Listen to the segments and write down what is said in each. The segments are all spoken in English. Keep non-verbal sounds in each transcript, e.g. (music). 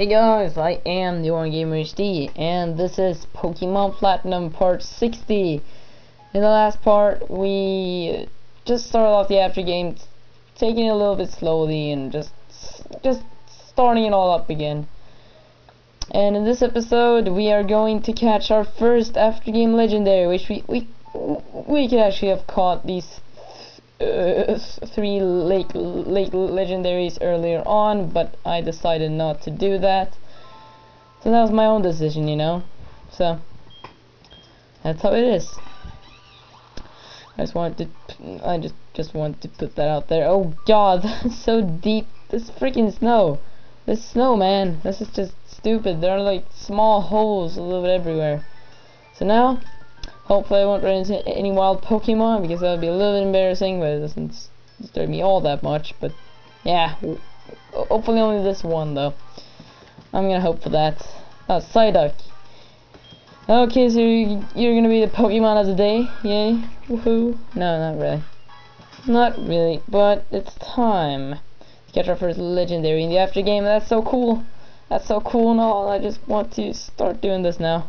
Hey guys, I am the Allround Gamer HD, and this is Pokemon Platinum Part 60. In the last part, we just started off the after game, taking it a little bit slowly and just just starting it all up again. And in this episode, we are going to catch our first after game legendary, which we we we could actually have caught these uh, three late late legendaries earlier on, but I decided not to do that. So that was my own decision, you know. So that's how it is. I just wanted to I just just wanted to put that out there. Oh god, (laughs) that's so deep. This freaking snow. This snow, man. This is just stupid. There are like small holes a little bit everywhere. So now Hopefully I won't run into any wild Pokemon because that would be a little bit embarrassing, but it doesn't disturb me all that much. But yeah, hopefully only this one though. I'm gonna hope for that. Oh, Psyduck. Okay, so you're gonna be the Pokemon of the day, yay? Woohoo! No, not really. Not really, but it's time to catch our first legendary in the after game. That's so cool. That's so cool and all. I just want to start doing this now.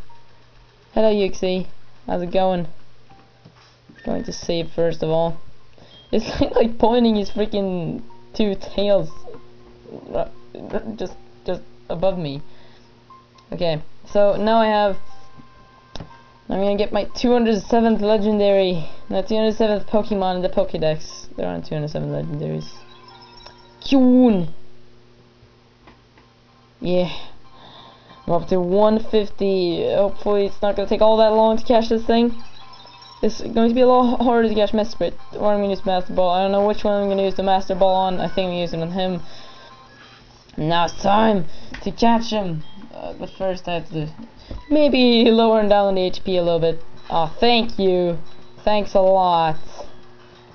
Hello, Uxie. How's it going? Going to save first of all. (laughs) It's like, pointing his freaking two tails uh, just just above me. Okay, so now I have I'm gonna get my 207th legendary, the 207th Pokemon in the Pokedex. There aren't 207 legendaries. Kyun! Yeah. Up to 150. Hopefully it's not going to take all that long to catch this thing. It's going to be a lot harder to catch Mesprit. Or I'm going to use Master Ball. I don't know which one I'm going to use the Master Ball on. I think I'm using on him. Now it's time to catch him. Uh, but first I have to maybe lower down the HP a little bit. Oh, thank you. Thanks a lot.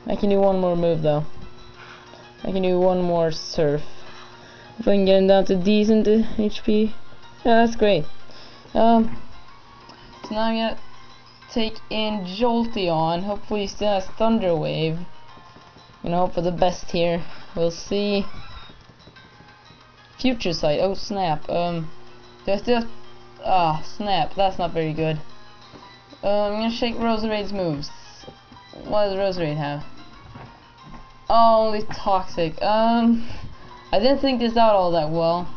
I can do one more move though. I can do one more surf. If I can get him down to decent HP. Yeah, that's great. Um, so now I'm gonna take in Jolteon. Hopefully he still has Thunder Wave. You know, hope for the best here. We'll see. Future Sight. Oh snap. Um, do I still? Ah, snap. That's not very good. Uh, I'm gonna shake Roserade's moves. What does Roserade have? Oh, only toxic. Um, (laughs) I didn't think this out all that well.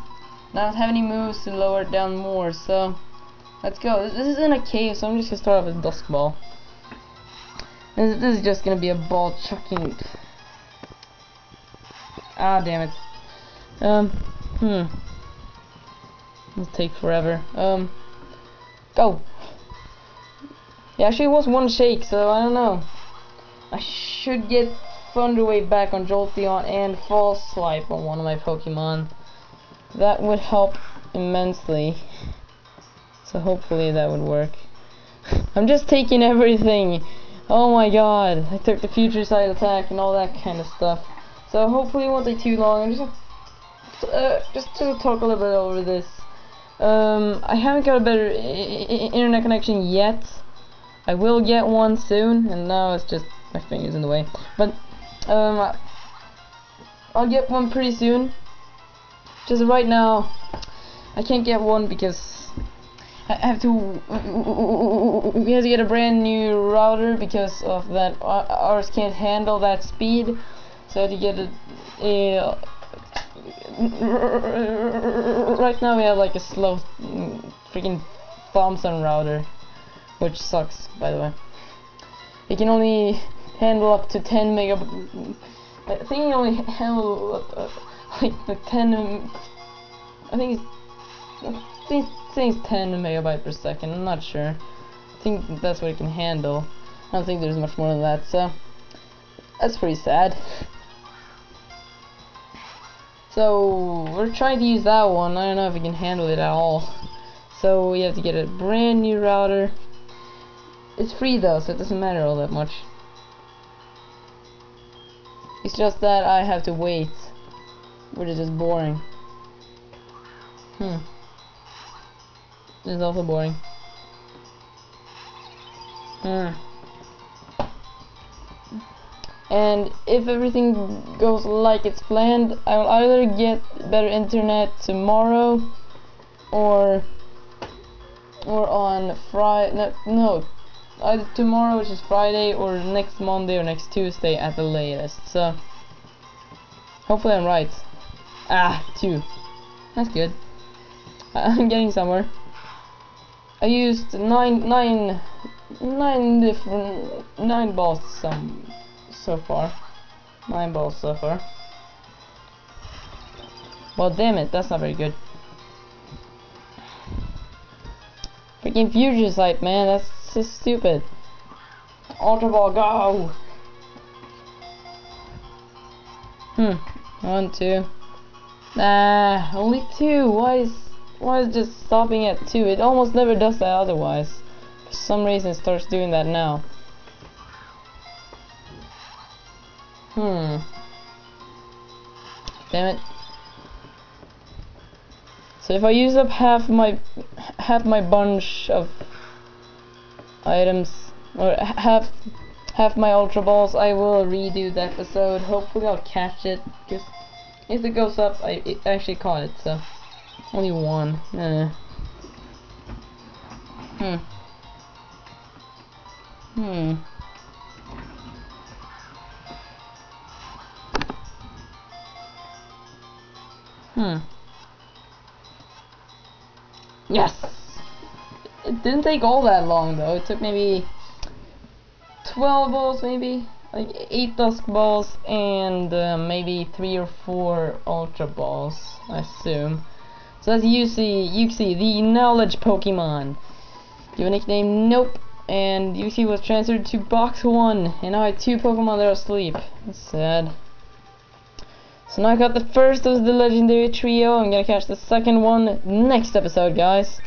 I don't have any moves to lower it down more, so let's go. This, is in a cave, so I'm just gonna start off with Dusk Ball. This, this is just gonna be a ball chucking. Ah, damn it. Um, hmm. It'll take forever. Um, go. Yeah, actually, it was one shake, so I don't know. I should get Thunder Wave back on Jolteon and False Swipe on one of my Pokemon. That would help immensely. So hopefully that would work. (laughs) I'm just taking everything. Oh my god. I took the Future Sight attack and all that kind of stuff. So hopefully it won't take too long. I'm just uh, just to talk a little bit over this. Um, I haven't got a better internet connection yet. I will get one soon, and now it's just my fingers in the way. But um, I'll get one pretty soon. Just right now, I can't get one because I have to. We have to get a brand new router because of that. Ours can't handle that speed, so I have to get a. a right now we have like a slow freaking Thomson router, which sucks by the way. It can only handle up to 10 megab. I think it only handle. Uh, like the 10 I think I think it's 10 megabyte per second I'm not sure. I think that's what it can handle. I don't think there's much more than that so that's pretty sad. So we're trying to use that one I don't know if it can handle it at all. So we have to get a brand new router. It's free though so it doesn't matter all that much. It's just that I have to wait which is just boring. Hmm. This is also boring. Hmm. And if everything goes like it's planned, I will either get better internet tomorrow or or on Friday. No, no, either tomorrow, which is Friday, or next Monday or next Tuesday at the latest. So hopefully I'm right. Ah, two. That's good. (laughs) I'm getting somewhere. I used nine, nine, nine different, nine balls some so far. Nine balls so far. Well, damn it, that's not very good. Freaking Future Sight, man, that's so stupid. Ultra ball, go! Hmm, one, two. Nah, only two. Why is why is just stopping at two? It almost never does that otherwise. For some reason, it starts doing that now. Hmm. Damn it. So if I use up half my half my bunch of items or half half my ultra balls, I will redo the episode. Hopefully I'll catch it because if it goes up, I actually caught it. So only one. Eh. Hmm. Hmm. Hmm. Yes! It didn't take all that long though. It took maybe 12 balls maybe? Like 8 Dusk balls and uh, maybe 3 or 4 Ultra balls, I assume. So that's Uxie, Uxie, the knowledge Pokemon. Give a nickname? Nope. And Uxie was transferred to box 1, and now I have two Pokemon that are asleep. That's sad. So now I got the first of the legendary trio. I'm gonna catch the second one next episode, guys.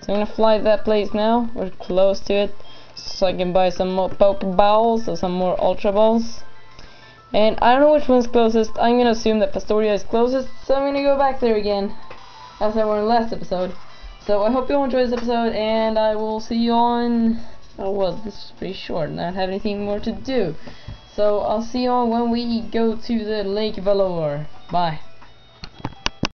So I'm gonna fly that place now, We're close to it, so I can buy some more Pokeballs or some more Ultra Balls. And I don't know which one's closest. I'm gonna assume that Pastoria is closest, so I'm gonna go back there again, as I were in the last episode. So I hope you all enjoyed this episode, and I will see you on. Oh well, this is pretty short, and I don't have anything more to do. So I'll see you all when we go to the Lake Valor. Bye.